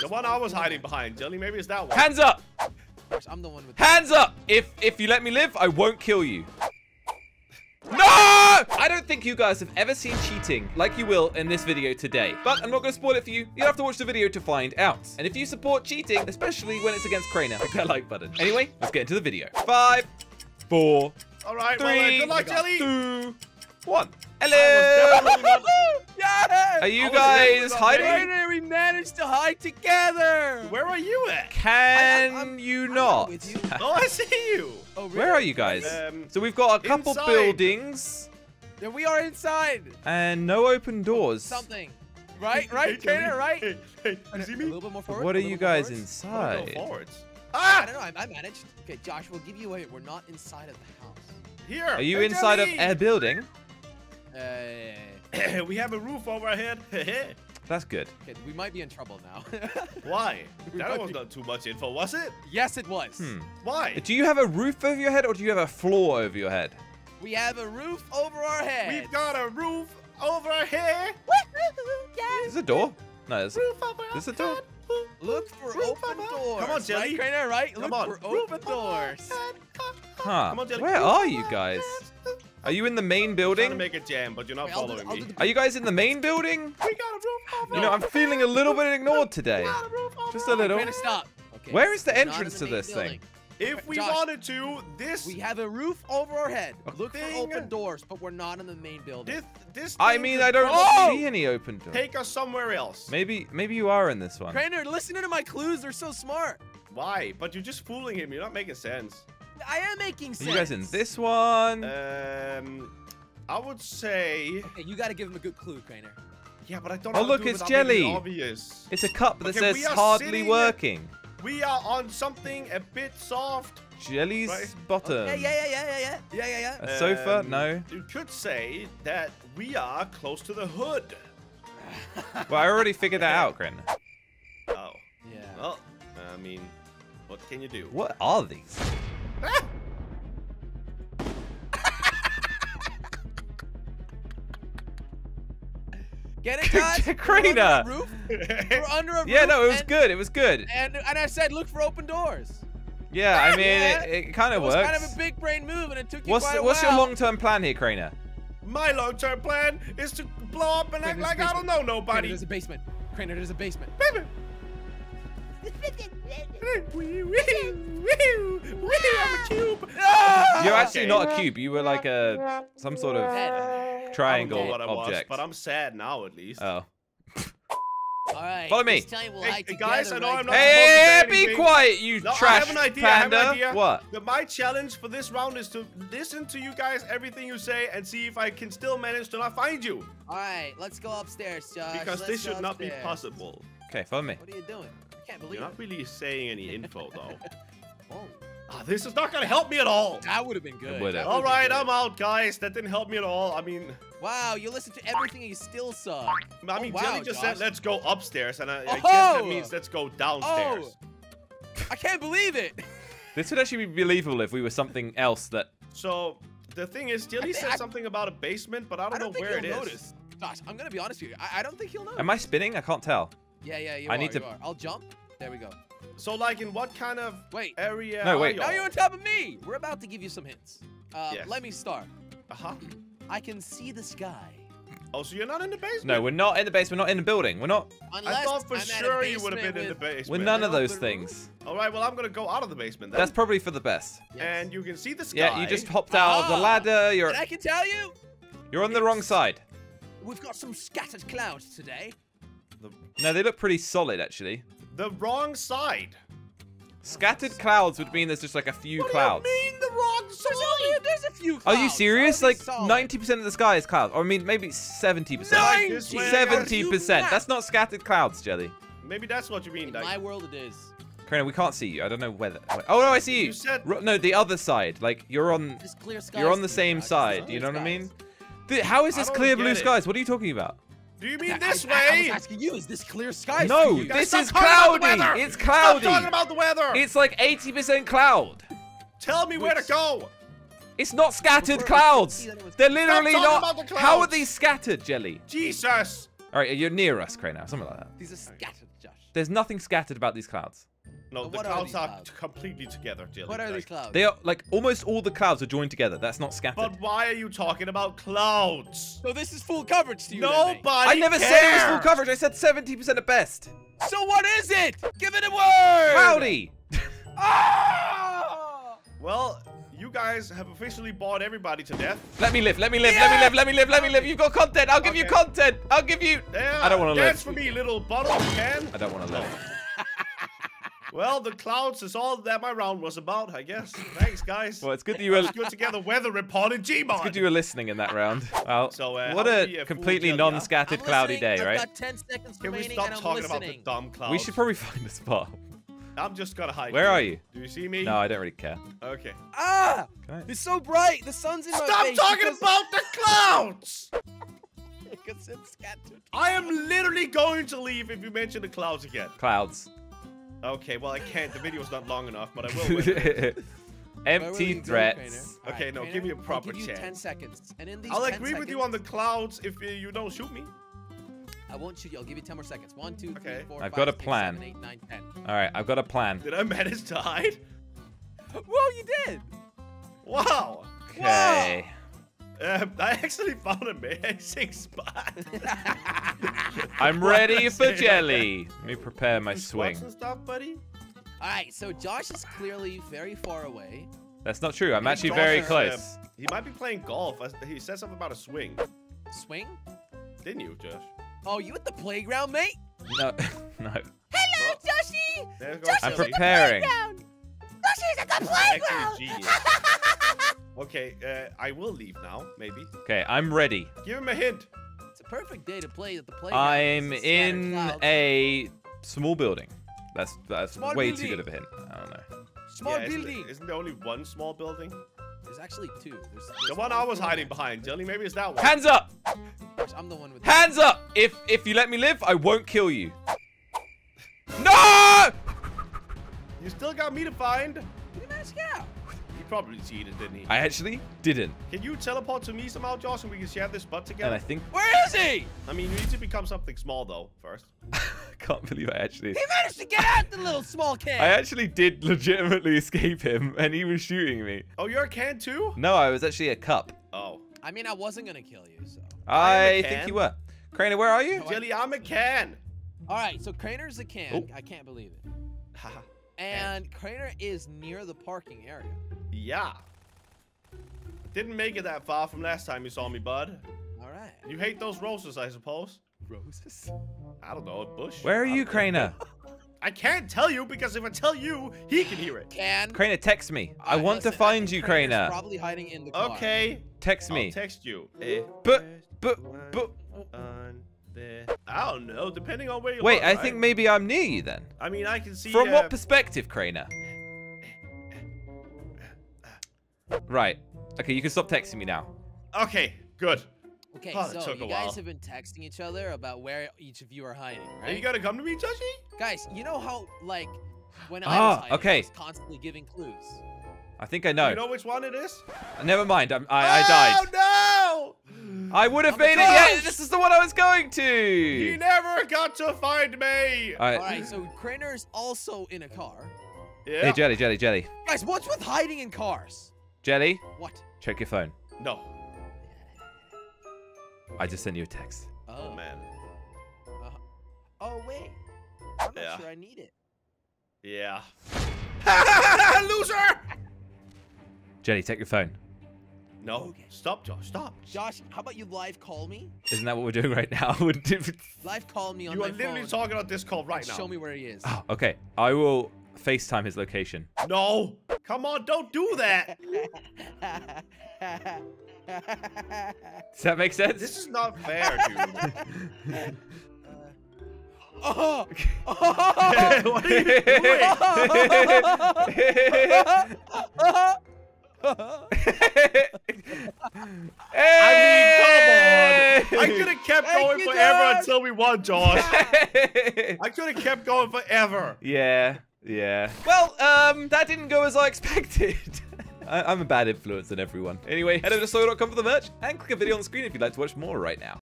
The one I was hiding behind, Jelly. Maybe it's that one. Hands up! I'm the one with. Hands up! If if you let me live, I won't kill you. No! I don't think you guys have ever seen cheating like you will in this video today. But I'm not going to spoil it for you. You'll have to watch the video to find out. And if you support cheating, especially when it's against Crainer, click that like button. Anyway, let's get into the video. Five, four, All right. well, uh, good luck, Jelly. two, one. Hello! Yeah! Are you I guys hiding? We managed to hide together. Where are you at? Can I- I'm- you I'm not? you. Oh, I see you. Oh, really? Where are you guys? Um, So we've got a couple inside. buildings Yeah, we are inside. and no open doors. Something. Right, right, Jelly. Crainer, right? Hey, hey, you see A me? little bit more forward. What are you guys forwards. Inside? Forwards. I Ah! don't know. I, I managed. Okay, Josh, we'll give you away. We're not inside of the house. Here. Are you Hey, inside of a building? Uh, we have a roof over our head. That's good. okay, we might be in trouble now. Why? We That was be- not too much info, was it? yes, it was. Hmm. Why? Do you have a roof over your head or do you have a floor over your head? We have a roof over our head. We've got a roof over our head. Is a door? No, there's Roof over There's a door. head. Look for Roof open over- doors. Come on, Jelly. Right, Crainer, right? Come Look on. for Roof open over doors. Huh. Come on, Jelly. Where Roof are you our guys? Head. Are you in the main Trying to building? make a jam, but you're not Wait, I'll do- following I'll me. do the- Are you guys in the main building? We got a roof over You know, I'm feeling a little bit ignored today. We got a roof over Just a our little. Crainer, stop. Okay. Where is the we're not in entrance to main this thing? If we Josh. wanted to, this We have a roof over our head. A Look for open doors, but we're not in the main building. this this I mean, I don't probably see any open doors. Take us somewhere else. Maybe, maybe you are in this one. Crainer, listen to my clues. They're so smart. Why? But you're just fooling him. You're not making sense. I am making Are you guys in this one? Um, I would say. Okay, you gotta give him a good clue, Crainer. Yeah, but I don't. Oh, know how to look, do it it's without making it jelly. Obvious. It's a cup that Okay, says hardly sitting- working. We are on something a bit soft. Jelly's Right. bottom. Yeah, yeah, yeah, yeah, yeah, yeah, yeah, yeah, yeah. A sofa? Um, No. You could say that we are close to the hood. Well, I already figured that out, Gren. Oh. Yeah. Well, I mean, what can you do? What are these? Get it, Josh? We're Crainer. under a roof. We're under a roof. Yeah, no, it was and, good. It was good. And and I said, look for open doors. Yeah, I mean, Yeah. it, it kind It of was works. kind of a big brain move, and it took you What's quite a what's your long-term plan here, Crainer? My long-term plan is to blow up and act like there's I don't know Crainer, nobody. there's a basement. Crainer, there's a basement. Baby. You're actually not a cube. You were like a some sort of Head. I don't triangle know what I was, object. but I'm sad now at least. Oh. All right. Follow me. This time we'll Hey, hide guys, together, I know right? I'm not- Hey, supposed hey, be quiet, you No, I trash have an idea, I have an panda. idea. What? The- my challenge for this round is to listen to you guys, everything you say, and see if I can still manage to not find you. All right, let's go upstairs, Josh. Because Let's this should not be possible. Okay, follow me. What are you doing? I can't believe You're it. not really saying any info, though. Oh, Ah, this is not gonna help me at all. that would have been good. would've. That All would've been right, good. I'm out, guys. That didn't help me at all. I mean, Wow, you listened to everything and you still suck. I Oh, mean, wow, Jelly just Josh. said let's go upstairs, and I, I guess Oh! that means let's go downstairs. I can't believe it. This would actually be believable if we were something else that. So the thing is, Jelly said I- something about a basement, but I don't, I don't know think where he'll it is. notice. Josh, I'm gonna be honest with you. I, I don't think he'll notice. Am I spinning? I can't tell. Yeah, yeah, you I are. need you to- are. I'll jump. There we go. So, like, in what kind of Wait. area? No, are wait. y'all? Now you're on top of me. We're about to give you some hints. Uh, Yes. Let me start. Uh-huh. I can see the sky. Oh, so you're not in the basement? No, we're not in the basement. We're not in the building. We're not. Unless I thought for I'm sure you would have basement been in the with- basement. We're none of those things. All right, well, I'm gonna go out of the basement then. That's probably for the best. Yes. And you can see the sky. Yeah, you just hopped out of the Ah. ladder. You're And I can tell you, you're on the wrong side. we've got some scattered clouds today. the, No, they look pretty solid actually. The wrong side. Scattered clouds would mean there's just like a few What clouds. do you mean the wrong There's, side? only, there's a few clouds. Are you serious? Like 90% of the sky is clouds. Or I mean, maybe 70%. Nine- 70%. That's not scattered clouds, Jelly. Maybe that's what you mean. In Like, my world, it is. Karina, we can't see you. I don't know whether. Oh no, I see you. You said- no, the other side. Like you're on. Clear skies. You're on the same side. You clear know what I mean? Th- how is this clear blue it. skies? What are you talking about? Do you mean I- this I, I, was asking you, is this clear skies? No, to you? Guys, this is talking about the cloudy. weather. It's Stop cloudy. talking about the weather. It's like 80% cloud. Tell me where to go. It's not scattered clouds. see that it was- They're literally not. the How are these scattered, Jelly? Jesus. All right, you're near us, Crane. Now, something like that. These are scattered, Josh. There's nothing scattered about these clouds. No, And the what are clouds are clouds? completely together, Jelly. what are Like, these clouds? They are like almost all the clouds are joined together. That's not scattered. But why are you talking about clouds? so this is full coverage to you, then, mate. Nobody I never said it was full coverage. I said 70% at best. So what is it? Give it a word. Cloudy. Ah! Well, you guys have officially bored everybody to death. Let me live. Let me live. Let me live. Let me live. Let me live. You've got content. I'll give you content. I'll give you. Yeah, I don't wanna live. Dance for me, little bottle can. I don't want to live. Well, the clouds is all that my round was about, I guess. Thanks, guys. Well, it's good that you were. Let's go together weather report in Gmod. It's good you were listening in that round. Well, So, uh, what a do we, uh, fool completely non-scattered cloudy day, I've right? got 10 seconds Can we stop talking listening. about the dumb clouds? We should probably find a spot. I'm just gonna hide. Where here. are you? Do you see me? No, I don't really care. Okay. Ah! Can I- It's so bright. The sun's in my face. Stop talking because- about the clouds! because it's scattered. I am literally going to leave if you mention the clouds again. Clouds. Okay, well I can't. The video's not long enough, but I will. wait. Empty you go, threats. Crainer? Okay, Alright, no, Crainer, give me a I'll proper give you 10 chance. seconds. And in these I'll 10 agree with you on the clouds if uh, you don't shoot me. I won't shoot you. I'll give you 10 more seconds. One, two, three, Okay. four, I've five, got a six, plan. seven, eight, nine, 10. All right, I've got a plan. Did I manage to hide? Whoa, you did! Wow. Okay. Um, I actually found an amazing spot. I'm ready for jelly. Let me prepare my swing. squats and stuff, buddy. Alright, so Josh is clearly very far away. That's not true. I'm Maybe actually Josh very is, uh, close. He might be playing golf. He said something about a swing. Swing? Didn't you, Josh? Oh, you at the playground, mate? No, no. Hello, Oh. Joshy! There goes I'm preparing. Joshy's at the Actually, genius. Okay, uh, I will leave now, maybe. Okay, I'm ready. Give him a hint. It's a perfect day to play at the playground. I'm in clouds. a small building. That's that's Small way building. too good of a hint. I don't know. small Yeah, isn't- building. Isn't there only one small building? There's actually two. There's, The there's one I was hiding man. behind, Jelly. Maybe it's that one. Hands up! I'm the one with. Hands up! If if you let me live, I won't kill you. No! You still got me to find. Did you manage to get out? He probably cheated, didn't he? I actually didn't. Can you teleport to me somehow, Josh, and we can share this spot And together? I think Where is he? I mean, you need to become something small though first. I can't believe I actually He managed to get out, the little small can! I actually did legitimately escape him and he was shooting me. Oh, you're a can too? No, I was actually a cup. Oh, I mean, I wasn't gonna kill you, so. I am I a think you were. Crainer, where are you? No, I- Jelly, I'm a can. All right, so Crainer's a can. Oh. I can't believe it. Haha. And Crainer is near the parking area. yeah. Didn't make it that far from last time you saw me, bud. All right. You hate those roses, I suppose. Roses. I don't know, a bush. Where are you, don't. Crainer? I can't tell you because if I tell you, he can hear it. Can. Crainer, text me. I Alright, want to listen, I find you, Crainer's Crainer. Probably hiding in the car. Okay. Text I'll me. text you. Eh, But, but, but. on there. I don't know, depending on where you Wait, are, I right? think maybe I'm near you then. I mean, I can see. From uh, what perspective, Crainer? Right. Okay, you can stop texting me now. Okay, good. Okay, Oh, so you guys have been texting each other about where each of you are hiding, Are right? you gotta come to me, Joshi? Guys, you know how like when I Ah, was hiding, okay. I was constantly giving clues. I think I know. You know which one it is? Never mind. I'm, I, I died. Oh no! I would have made it. close. Yeah, this is the one I was going He to. never got to find me. All right. All right, so Crainer is also in a car. Yeah. Hey, Jelly, Jelly, Jelly. Guys, what's with hiding in cars? Jelly, What? check your phone. No. I just sent you a text. Oh, Oh man. uh, oh wait. I'm not Yeah. sure I need it. Yeah. Loser! Jelly, take your phone. No. Okay. Stop, Josh. Stop. Josh, how about you live call me? Isn't that what we're doing right now? Live call me on You my are literally phone talking on this call right now. show me where he is. oh, okay. I will FaceTime his location. No. Come on, don't do that. Does that make sense? This is not fair, dude. oh! what are you doing? I mean, come on. I could have kept Thank going forever Josh. until we won, Josh. I could have kept going forever. yeah, yeah. Well, um, that didn't go as I expected. I- I'm a bad influence on everyone. Anyway, head over to slogo.com for the merch and click a video on the screen if you'd like to watch more right now.